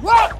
What?